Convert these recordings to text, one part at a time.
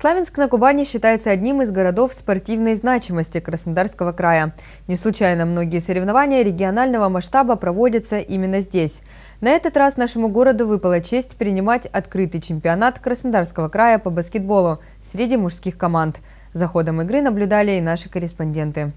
Славянск на Кубани считается одним из городов спортивной значимости Краснодарского края. Не случайно многие соревнования регионального масштаба проводятся именно здесь. На этот раз нашему городу выпала честь принимать открытый чемпионат Краснодарского края по баскетболу среди мужских команд. За ходом игры наблюдали и наши корреспонденты.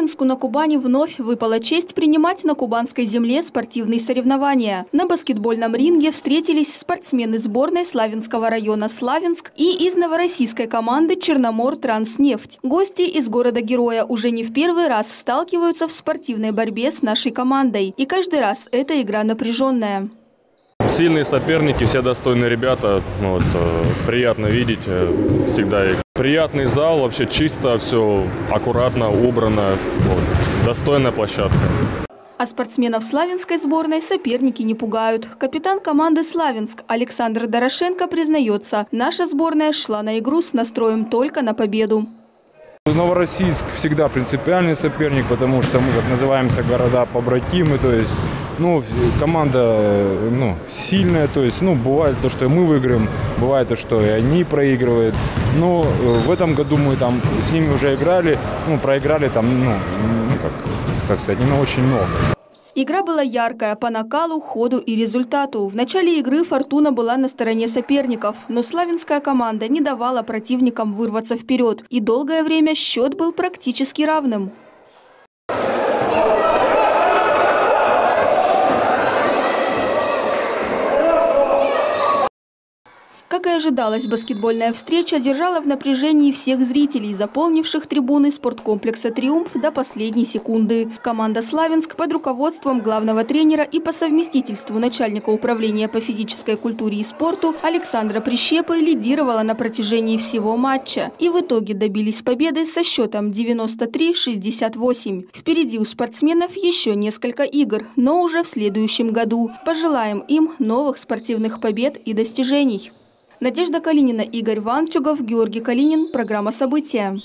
Славянску на Кубани вновь выпала честь принимать на кубанской земле спортивные соревнования. На баскетбольном ринге встретились спортсмены сборной Славянского района Славянск и из новороссийской команды Черномор Транснефть. Гости из города-героя уже не в первый раз сталкиваются в спортивной борьбе с нашей командой. И каждый раз эта игра напряженная. Сильные соперники, все достойные ребята. Вот, э, приятно видеть э, всегда их. Приятный зал, вообще чисто, все аккуратно, убрано. Вот, достойная площадка. А спортсменов славянской сборной соперники не пугают. Капитан команды «Славянск» Александр Дорошенко признается, наша сборная шла на игру с настроем только на победу. Новороссийск всегда принципиальный соперник, потому что мы, как называемся, города побратимы, то есть, ну, команда, ну, сильная, то есть, ну, бывает то, что мы выиграем, бывает то, что и они проигрывают. Но э, в этом году мы там с ними уже играли, ну, проиграли там, ну, ну как, как сказать, не на очень много. Игра была яркая по накалу, ходу и результату. В начале игры «Фортуна» была на стороне соперников, но славянская команда не давала противникам вырваться вперед, и долгое время счет был практически равным. Как и ожидалось, баскетбольная встреча держала в напряжении всех зрителей, заполнивших трибуны спорткомплекса «Триумф» до последней секунды. Команда «Славянск» под руководством главного тренера и по совместительству начальника управления по физической культуре и спорту Александра Прищепы лидировала на протяжении всего матча и в итоге добились победы со счетом 93-68. Впереди у спортсменов еще несколько игр, но уже в следующем году. Пожелаем им новых спортивных побед и достижений. Надежда Калинина, Игорь Ванчугов, Георгий Калинин. Программа «События».